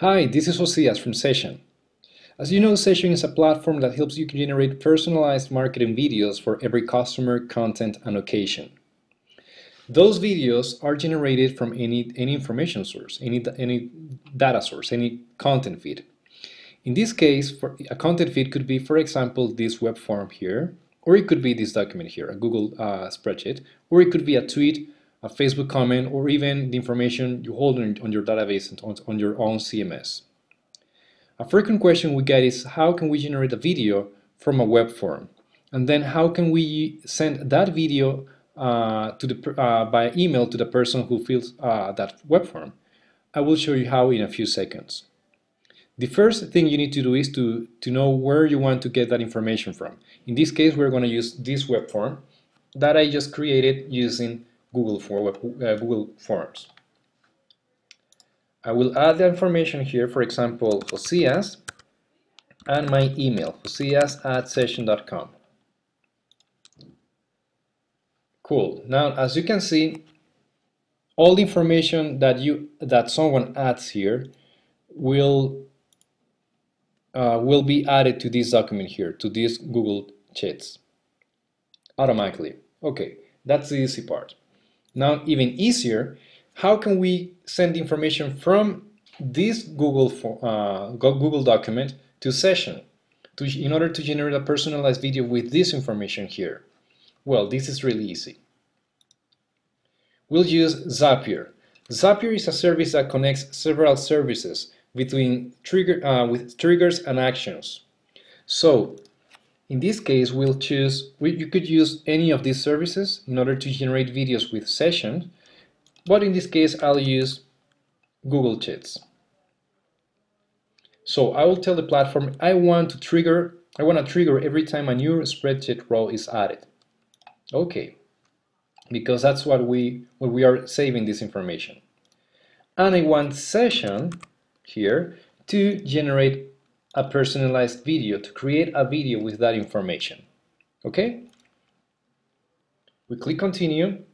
Hi, this is Josias from Sezion. As you know, Sezion is a platform that helps you generate personalized marketing videos for every customer, content, and occasion. Those videos are generated from any, any information source, any, any data source, any content feed. In this case, for a content feed could be, for example, this web form here, or it could be this document here, a Google uh, spreadsheet, or it could be a tweet, a Facebook comment, or even the information you hold on, on your database and on, on your own CMS. A frequent question we get is how can we generate a video from a web form? And then how can we send that video uh, to the, uh, by email to the person who fills uh, that web form? I will show you how in a few seconds. The first thing you need to do is to, to know where you want to get that information from. In this case, we're going to use this web form that I just created using Google, for, uh, Google Forms. I will add the information here, for example, Josias, and my email, josias at sezion.com. Cool. Now, as you can see, all the information that you that someone adds here will uh, will be added to this document here, to this Google Sheets automatically. Okay, that's the easy part. Now, even easier, how can we send information from this Google uh, Google document to Sezion to, in order to generate a personalized video with this information here? Well, this is really easy. We'll use Zapier. Zapier is a service that connects several services between trigger, uh, with triggers and actions. So in this case, we'll choose, we, you could use any of these services in order to generate videos with Sezions, but in this case, I'll use Google Sheets. So I will tell the platform I want to trigger, I want to trigger every time a new spreadsheet row is added. Okay, because that's what we, what we are saving this information. And I want Sezion here to generate a personalized video, to create a video with that information. Okay? We click continue.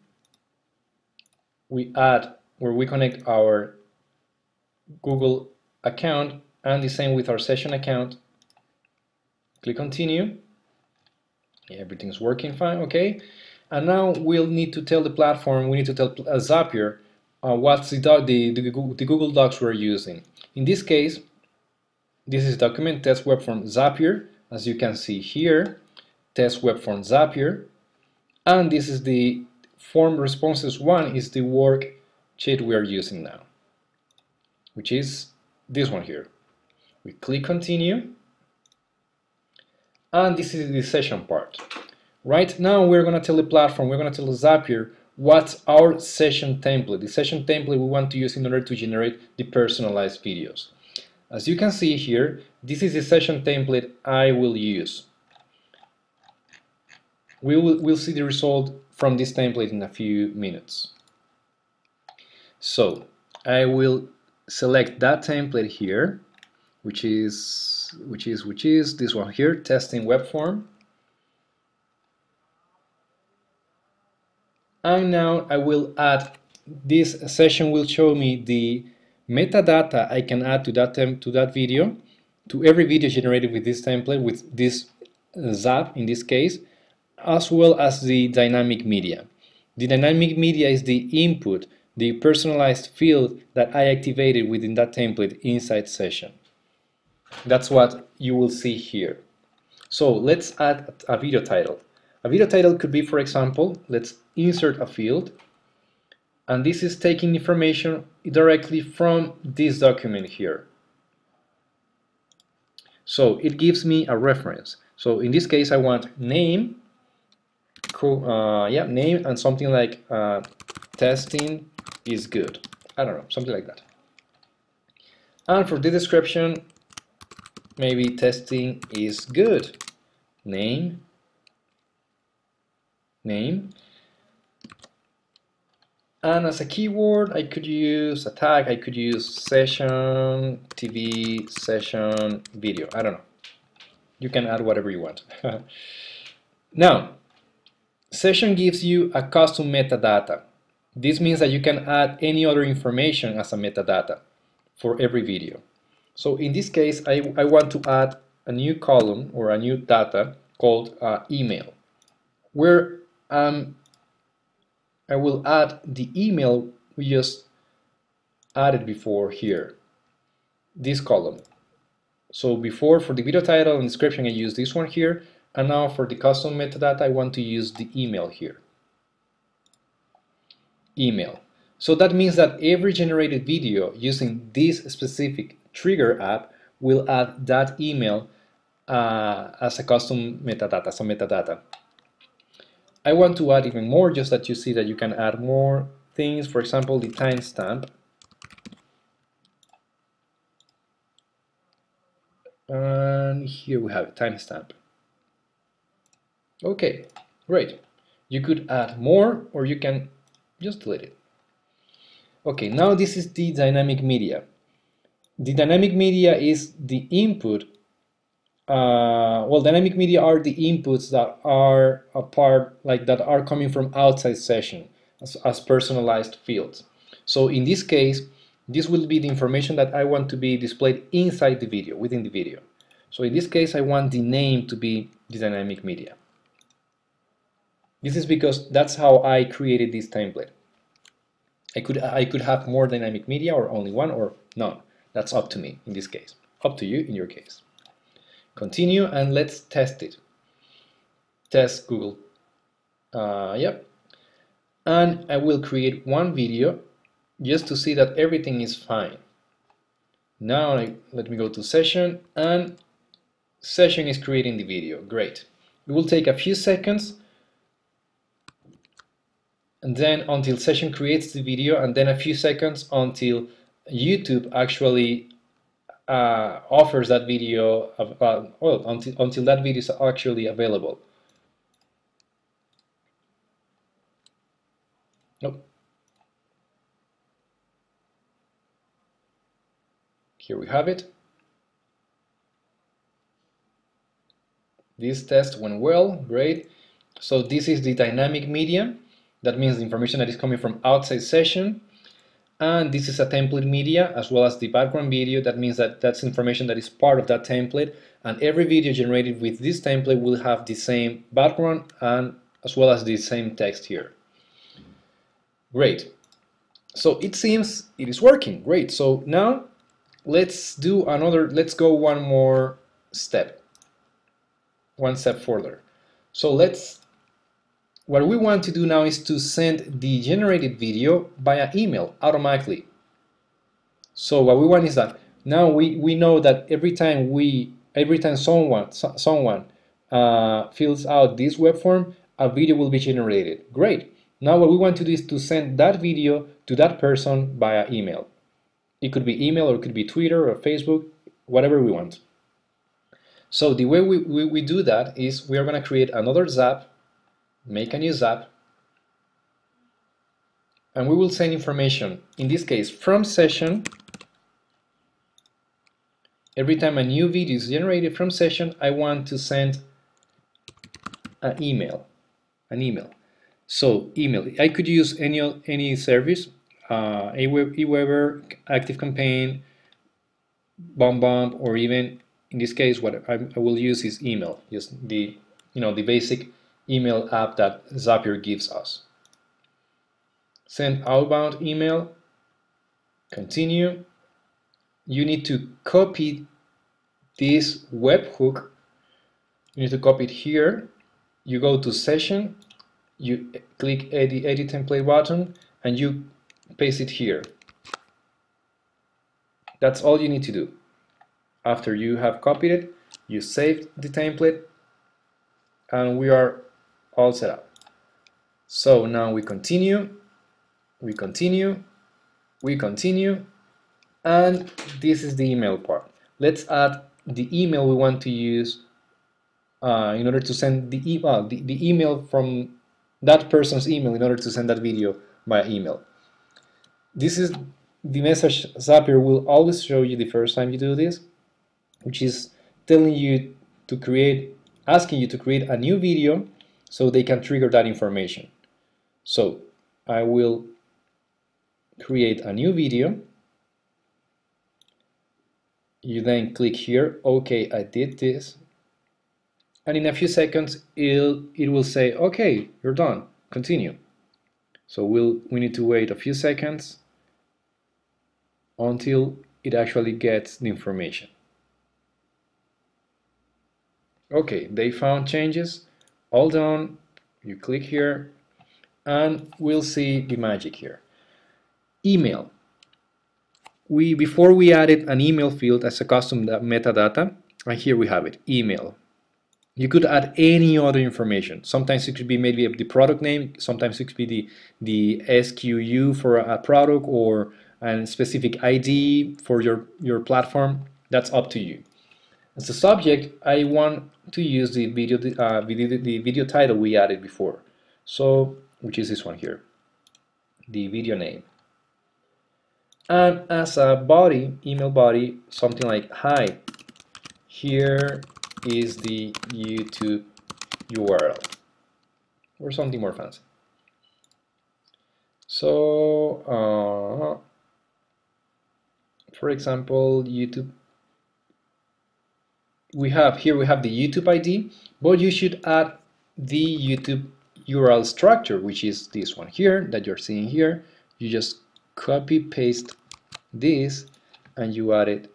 We add where we connect our Google account and the same with our Sezion account. Click continue. Everything's working fine, okay? And now we'll need to tell the platform, we need to tell Zapier uh, what's the, the, the Google Docs we're using. In this case, this is document test web form Zapier, as you can see here, test web form Zapier, and this is the form responses one is the work sheet we are using now, which is this one here. We click continue, and this is the Sezion part. Right now we're going to tell the platform, we're going to tell Zapier what's our Sezion template, the Sezion template we want to use in order to generate the personalized videos. As you can see here, this is the Sezion template I will use. We will we'll see the result from this template in a few minutes. So I will select that template here, which is which is which is this one here, testing web form. and now I will add this Sezion will show me the metadata I can add to that to that video to every video generated with this template with this uh, zap in this case as well as the dynamic media. The dynamic media is the input the personalized field that I activated within that template inside Sezion. That's what you will see here. So let's add a video title. A video title could be, for example, let's insert a field, and this is taking information directly from this document here. So it gives me a reference. So in this case, I want name, uh, yeah, name and something like uh, testing is good. I don't know, something like that. And for the description, maybe testing is good. Name name. And as a keyword, I could use a tag, I could use Sezion, TV, Sezion, video. I don't know. You can add whatever you want. now, Sezion gives you a custom metadata. This means that you can add any other information as a metadata for every video. So in this case, I, I want to add a new column or a new data called uh, email, where um, I will add the email we just added before here, this column. So before for the video title and description I use this one here, and now for the custom metadata I want to use the email here. Email. So that means that every generated video using this specific trigger app will add that email uh, as a custom metadata, a metadata. I want to add even more just that you see that you can add more things, for example, the timestamp. And here we have a timestamp. Okay, great. You could add more or you can just delete it. Okay, now this is the dynamic media. The dynamic media is the input. Uh, well, dynamic media are the inputs that are a part, like that are coming from outside Sezion as, as personalized fields. So in this case, this will be the information that I want to be displayed inside the video, within the video. So in this case, I want the name to be the dynamic media. This is because that's how I created this template. I could, I could have more dynamic media or only one or none. That's up to me in this case. Up to you in your case. Continue and let's test it. Test Google. Uh, yep. And I will create one video just to see that everything is fine. Now I, let me go to Sezion and Sezion is creating the video. Great. It will take a few seconds and then until Sezion creates the video and then a few seconds until YouTube actually uh, offers that video uh, well until, until that video is actually available. Nope. Here we have it. This test went well great. So this is the dynamic medium. That means the information that is coming from outside Sezion. And this is a template media as well as the background video. That means that that's information that is part of that template. And every video generated with this template will have the same background and as well as the same text here. Great. So it seems it is working. Great. So now let's do another, let's go one more step. One step further. So let's what we want to do now is to send the generated video via email automatically. So what we want is that now we, we know that every time we every time someone someone uh, fills out this web form, a video will be generated. Great. Now what we want to do is to send that video to that person via email. It could be email or it could be Twitter or Facebook, whatever we want. So the way we, we, we do that is we are going to create another Zap make a new zap, and we will send information, in this case from Sezion, every time a new video is generated from Sezion, I want to send an email, an email. So email, I could use any any service, uh, Aweber, ActiveCampaign, BombBomb, or even in this case, what I, I will use is email, just the you know the basic email app that Zapier gives us. Send outbound email, continue. You need to copy this webhook. You need to copy it here. You go to Sezion, you click the edit template button, and you paste it here. That's all you need to do. After you have copied it, you save the template, and we are all set up. So now we continue, we continue, we continue, and this is the email part. Let's add the email we want to use uh, in order to send the email, the, the email from that person's email in order to send that video by email. This is the message Zapier will always show you the first time you do this, which is telling you to create, asking you to create a new video so they can trigger that information. So I will create a new video. you then click here okay I did this and in a few seconds it'll, it will say okay you're done continue so we'll we need to wait a few seconds until it actually gets the information okay they found changes all done you click here. And we'll see the magic here. Email. We before we added an email field as a custom metadata and here we have it email. You could add any other information. Sometimes it could be maybe the product name sometimes it could be the the SKU for a product or a specific ID for your your platform. That's up to you as a subject I want to use the video uh, video the video title we added before. So which is this one here. The video name. And as a body, email body, something like, hi, here is the YouTube URL, or something more fancy. So, uh, for example, YouTube, we have here we have the YouTube ID, but you should add the YouTube URL structure, which is this one here that you're seeing here. You just copy paste this and you add it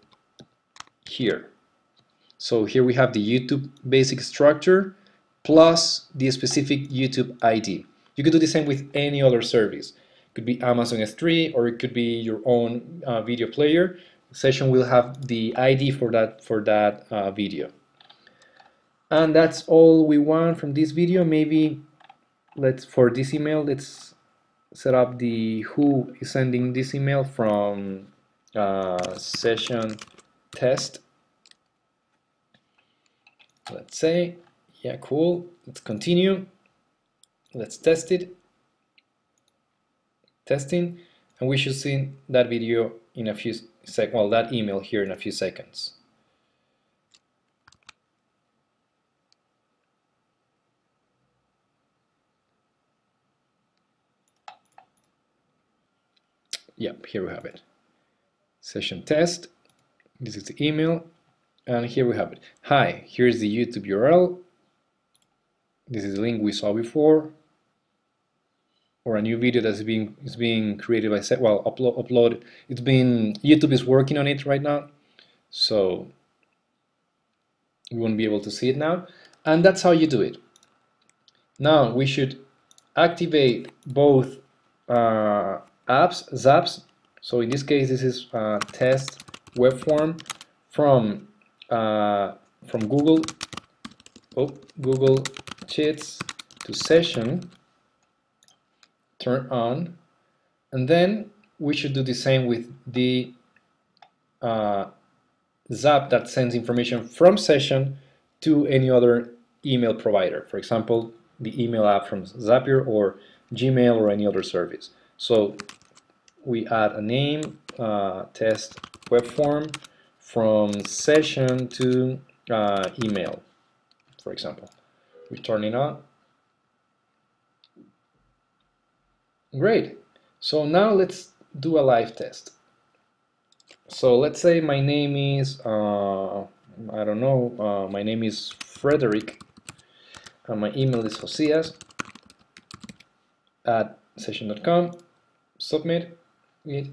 here. So here we have the YouTube basic structure plus the specific YouTube ID you could do the same with any other service. It could be Amazon S3 or it could be your own uh, video player Sezion will have the ID for that for that uh, video. And that's all we want from this video. Maybe let's for this email let's set up the who is sending this email from uh, Sezion test. Let's say yeah cool. Let's continue. Let's test it. Testing. And we should see that video in a few sec well that email here in a few seconds Yep, here we have it. Sezion test. This is the email. And here we have it. Hi, here's the YouTube URL. This is the link we saw before. Or a new video that's being is being created by well upload upload. It's been YouTube is working on it right now, so we won't be able to see it now. And that's how you do it. Now we should activate both uh, apps, zaps. So in this case, this is uh, test web form from uh, from Google, oh, Google Sheets to Sezion, turn on, and then we should do the same with the uh, Zap that sends information from Sezion to any other email provider. For example, the email app from Zapier or Gmail or any other service. So we add a name, uh, test web form from Sezion to uh, email, for example. We turn it on. Great. So now let's do a live test. So let's say my name is, uh, I don't know, uh, my name is Frederick, and my email is Josias at sezion.com. Submit it.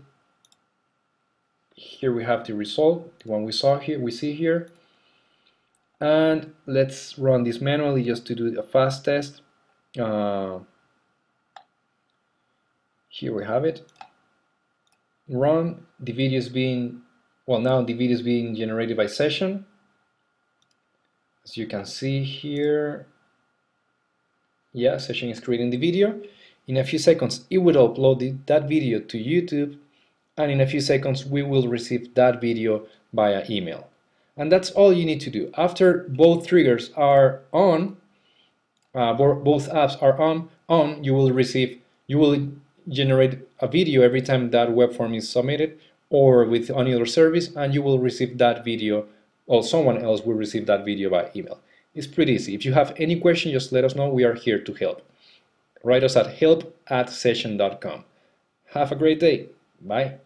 Here we have the result, the one we saw here, we see here. And let's run this manually just to do a fast test. Uh, here we have it. Run, the video is being, well now the video is being generated by Sezion. As you can see here, yeah, Sezion is creating the video. In a few seconds, it will upload that video to YouTube and in a few seconds we will receive that video via email. And that's all you need to do. After both triggers are on, uh, both apps are on, on, you will receive, you will generate a video every time that web form is submitted or with any other service and you will receive that video or someone else will receive that video by email. It's pretty easy. If you have any question, just let us know. We are here to help write us at help at sezion.com. Have a great day. Bye.